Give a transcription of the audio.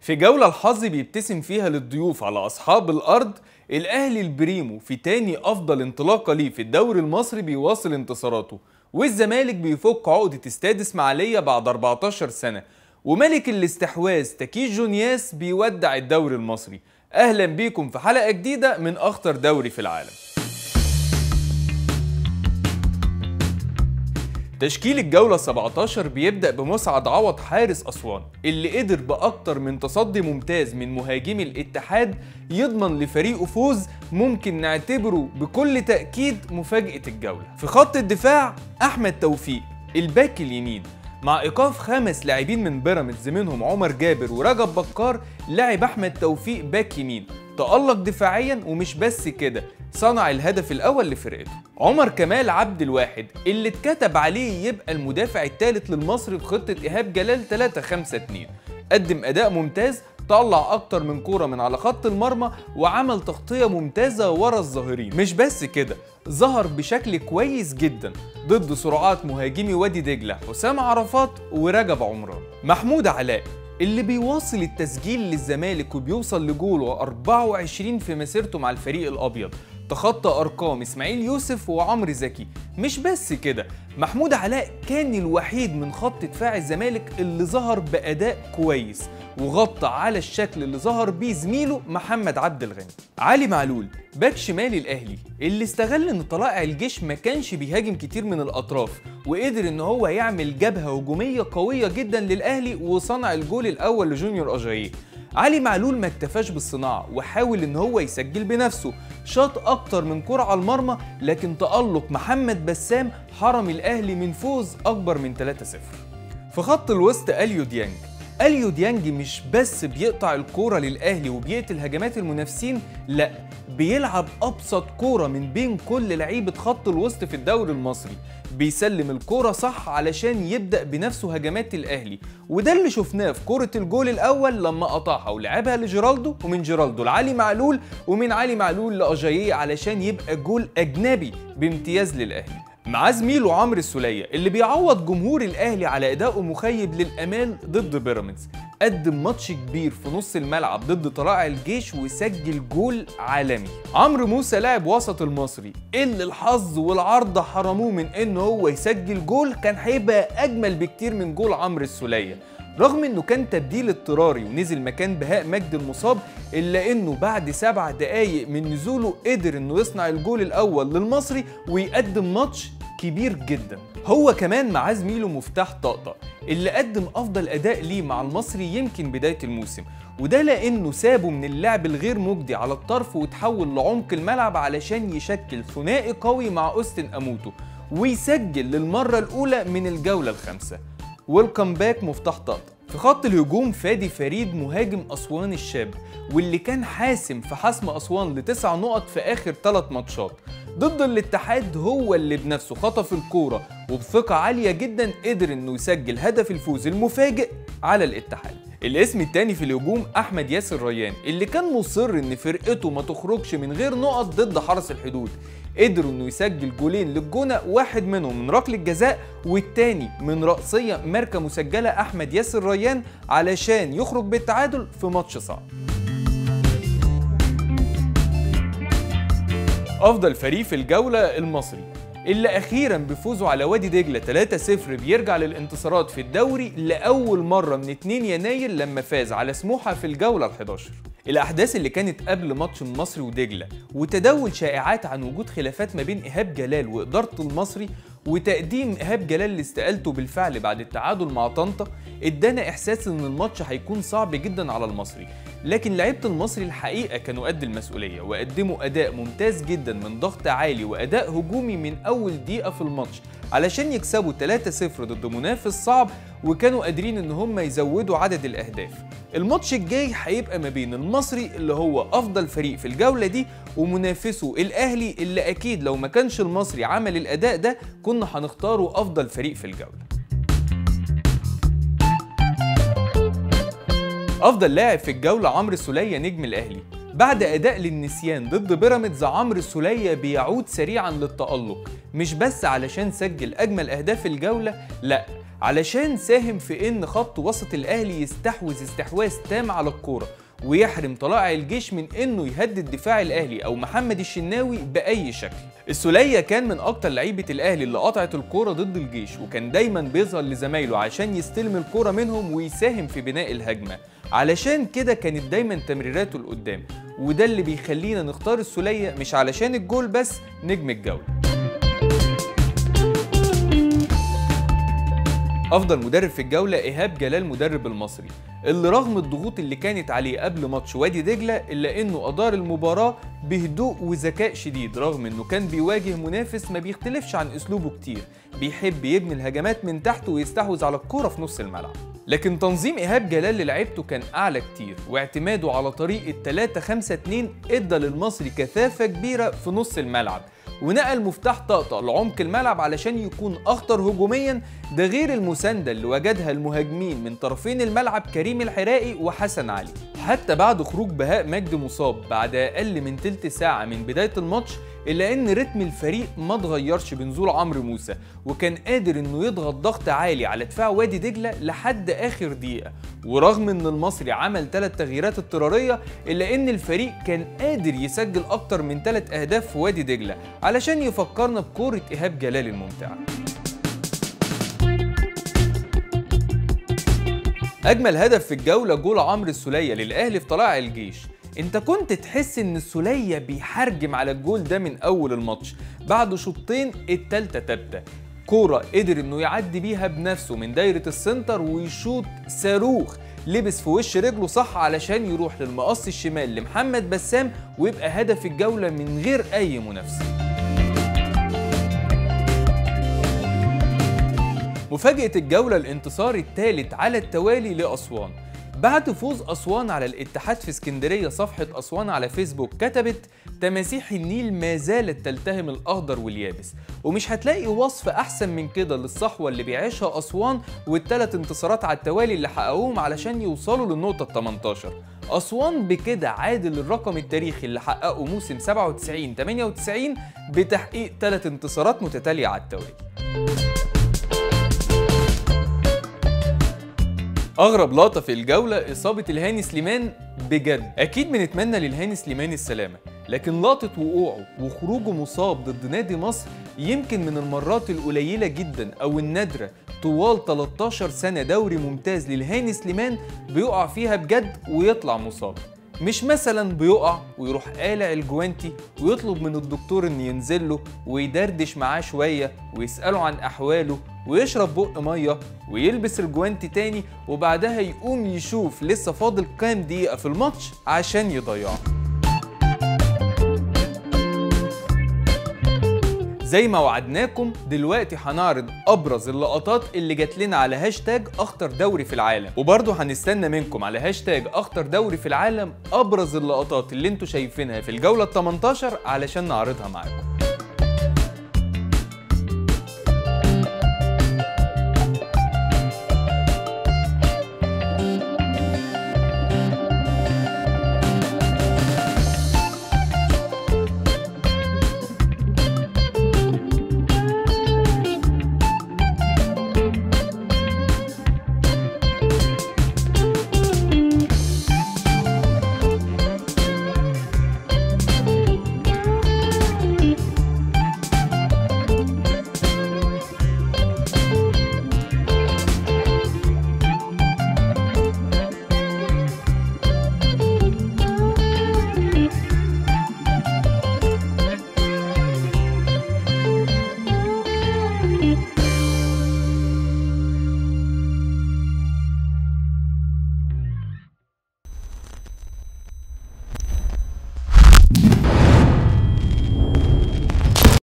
في جولة الحظ بيبتسم فيها للضيوف على أصحاب الأرض الأهلي البريمو في تاني أفضل انطلاقة ليه في الدوري المصري بيواصل انتصاراته والزمالك بيفك عقدة استاد إسماعيلية بعد 14 سنة وملك الاستحواذ تكيش جونياس بيودع الدوري المصري. أهلا بيكم في حلقة جديدة من أخطر دوري في العالم. تشكيل الجولة 17 بيبدأ بمسعد عوض حارس أسوان اللي قدر بأكتر من تصدي ممتاز من مهاجمي الاتحاد يضمن لفريقه فوز ممكن نعتبره بكل تأكيد مفاجأة الجولة. في خط الدفاع أحمد توفيق الباك اليمين. مع إيقاف خمس لاعبين من بيراميدز منهم عمر جابر ورجب بكار لعب أحمد توفيق باك يمين. تألق دفاعيا ومش بس كده صنع الهدف الأول لفرقته. عمر كمال عبد الواحد اللي اتكتب عليه يبقى المدافع الثالث للمصري في خطة إيهاب جلال 3 5 2 قدم أداء ممتاز طلع أكتر من كورة من على خط المرمى وعمل تغطية ممتازة ورا الظاهرين. مش بس كده ظهر بشكل كويس جدا ضد سرعات مهاجمي وادي دجلة حسام عرفات ورجب عمران. محمود علاء اللي بيواصل التسجيل للزمالك وبيوصل لجوله 24 في مسيرته مع الفريق الأبيض تخطى أرقام إسماعيل يوسف وعمرو زكي. مش بس كده محمود علاء كان الوحيد من خط دفاع الزمالك اللي ظهر بأداء كويس وغطى على الشكل اللي ظهر بيه زميله محمد عبد الغني. علي معلول باك شمال الأهلي اللي استغل إن طلائع الجيش ما كانش بيهاجم كتير من الأطراف وقدر إن هو يعمل جبهة هجومية قوية جدا للأهلي وصنع الجول الأول لجونيور اجاييه علي معلول ما اكتفاش بالصناعة وحاول إن هو يسجل بنفسه. شاط أكتر من كرة على المرمى لكن تألق محمد بسام حرم الأهلي من فوز أكبر من 3-0 في خط الوسط أليو ديانج. اليو ديانج مش بس بيقطع الكورة للأهلي وبيقتل هجمات المنافسين لا بيلعب أبسط كورة من بين كل لعيبة خط الوسط في الدوري المصري. بيسلم الكورة صح علشان يبدأ بنفسه هجمات الأهلي. وده اللي شفناه في كورة الجول الأول لما قطعها ولعبها لجيرالدو ومن جيرالدو لعلي معلول ومن علي معلول لأجاييه علشان يبقى جول أجنبي بامتياز للأهلي. مع زميله عمرو السولية اللي بيعوض جمهور الأهلي على أدائه مخيب للأمال ضد بيراميدز. قدم ماتش كبير في نص الملعب ضد طلائع الجيش وسجل جول عالمي. عمرو موسى لاعب وسط المصري. اللي الحظ والعرض حرموه من ان هو يسجل جول كان هيبقى أجمل بكتير من جول عمرو السولية. رغم إنه كان تبديل اضطراري ونزل مكان بهاء مجد المصاب إلا إنه بعد سبع دقايق من نزوله قدر إنه يصنع الجول الأول للمصري ويقدم ماتش كبير جدا. هو كمان مع زميله مفتاح طقطق اللي قدم أفضل أداء ليه مع المصري يمكن بداية الموسم. وده لأنه سابه من اللعب الغير مجدي على الطرف وتحول لعمق الملعب علشان يشكل ثنائي قوي مع أوستن أموتو ويسجل للمرة الأولى من الجولة الخامسة. ويلكم باك مفتاح طقطق في خط الهجوم فادي فريد مهاجم أسوان الشاب واللي كان حاسم في حسم أسوان لتسع نقط في آخر ثلاث ماتشات. ضد الاتحاد هو اللي بنفسه خطف الكورة وبثقة عالية جدا قدر إنه يسجل هدف الفوز المفاجئ على الاتحاد. الاسم التاني في الهجوم أحمد ياسر ريان اللي كان مصر إن فرقته ما تخرجش من غير نقط ضد حرس الحدود. قدروا إنه يسجل جولين للجونة واحد منهم من ركلة جزاء والتاني من رأسية ماركة مسجلة أحمد ياسر ريان علشان يخرج بالتعادل في ماتش صعب. أفضل فريق في الجولة المصري اللي أخيرا بفوزه على وادي دجلة 3-0 بيرجع للانتصارات في الدوري لأول مرة من 2 يناير لما فاز على سموحة في الجولة ال11 الأحداث اللي كانت قبل ماتش المصري ودجلة وتداول شائعات عن وجود خلافات ما بين إيهاب جلال وإدارة المصري وتقديم إيهاب جلال لاستقالته بالفعل بعد التعادل مع طنطا ادانا إحساس إن الماتش هيكون صعب جدا على المصري. لكن لعيبة المصري الحقيقة كانوا قد المسؤولية وقدموا أداء ممتاز جدا من ضغط عالي وأداء هجومي من أول دقيقة في الماتش علشان يكسبوا 3-0 ضد منافس صعب وكانوا قادرين إن هم يزودوا عدد الأهداف. الماتش الجاي هيبقى ما بين المصري اللي هو أفضل فريق في الجولة دي ومنافسه الأهلي اللي أكيد لو ما كانش المصري عمل الأداء ده كنا هنختاره أفضل فريق في الجولة. أفضل لاعب في الجولة عمرو السولية نجم الأهلي. بعد أداء للنسيان ضد بيراميدز عمرو السولية بيعود سريعا للتألق. مش بس علشان سجل أجمل أهداف الجولة لا علشان ساهم في إن خط وسط الأهلي يستحوذ استحواذ تام على الكورة ويحرم طلائع الجيش من إنه يهدد دفاع الأهلي أو محمد الشناوي بأي شكل. السولية كان من أكتر لعيبة الأهلي اللي قطعت الكورة ضد الجيش وكان دايما بيظهر لزمايله عشان يستلم الكورة منهم ويساهم في بناء الهجمة. علشان كده كانت دايما تمريراته لقدام وده اللي بيخلينا نختار السولية مش علشان الجول بس نجم الجولة. أفضل مدرب في الجولة إيهاب جلال مدرب المصري اللي رغم الضغوط اللي كانت عليه قبل ماتش وادي دجلة إلا إنه أدار المباراة بهدوء وذكاء شديد رغم إنه كان بيواجه منافس ما بيختلفش عن أسلوبه كتير بيحب يبني الهجمات من تحت ويستحوذ على الكوره في نص الملعب. لكن تنظيم إيهاب جلال للعيبته كان أعلى كتير واعتماده على طريقة 3 5 2 إدى للمصري كثافة كبيرة في نص الملعب. ونقل مفتاح طقطق لعمق الملعب علشان يكون أخطر هجوميا ده غير المساندة اللي وجدها المهاجمين من طرفين الملعب كريم الحرائي وحسن علي. حتى بعد خروج بهاء مجدي مصاب بعد أقل من تلت ساعة من بداية الماتش إلا إن رتم الفريق ما اتغيرش بنزول عمرو موسى وكان قادر إنه يضغط ضغط عالي على دفاع وادي دجلة لحد آخر دقيقة. ورغم إن المصري عمل ثلاث تغييرات اضطرارية إلا إن الفريق كان قادر يسجل أكتر من ثلاث أهداف في وادي دجلة علشان يفكرنا بكورة إيهاب جلال الممتعه أجمل هدف في الجولة جول عمرو السولية للأهلي في طلائع الجيش. انت كنت تحس ان السوليه بيحرجم على الجول ده من اول الماتش. بعد شوطين التالتة تابتة. كورة قدر انه يعدي بيها بنفسه من دايرة السنتر ويشوط صاروخ. لبس في وش رجله صح علشان يروح للمقص الشمال لمحمد بسام ويبقى هدف الجولة من غير أي منافسة. مفاجأة الجولة الانتصار الثالث على التوالي لأسوان. بعد فوز أسوان على الاتحاد في اسكندرية صفحة أسوان على فيسبوك كتبت تماسيح النيل ما زالت تلتهم الأخضر واليابس. ومش هتلاقي وصف أحسن من كده للصحوة اللي بيعيشها أسوان والثلاث انتصارات على التوالي اللي حققوهم علشان يوصلوا للنقطة ال 18 أسوان بكده عادل الرقم التاريخي اللي حققه موسم 97 98 بتحقيق ثلاث انتصارات متتالية على التوالي. أغرب لقطة في الجولة إصابة الهاني سليمان بجد. أكيد بنتمنى للهاني سليمان السلامة لكن لقطة وقوعه وخروجه مصاب ضد نادي مصر يمكن من المرات القليلة جدا أو النادرة. طوال 13 سنة دوري ممتاز للهاني سليمان بيقع فيها بجد ويطلع مصاب. مش مثلا بيقع ويروح قالع الجوانتي ويطلب من الدكتور ان ينزل له ويدردش معاه شوية ويسأله عن أحواله ويشرب بق مية ويلبس الجوانتي تاني وبعدها يقوم يشوف لسه فاضل كام دقيقة في الماتش عشان يضيعه. زي ما وعدناكم دلوقتي هنعرض أبرز اللقطات اللي جات لنا على هاشتاج أخطر دوري في العالم. وبرضه هنستنى منكم على هاشتاج أخطر دوري في العالم أبرز اللقطات اللي أنتوا شايفينها في الجولة ال 18 علشان نعرضها معاكم.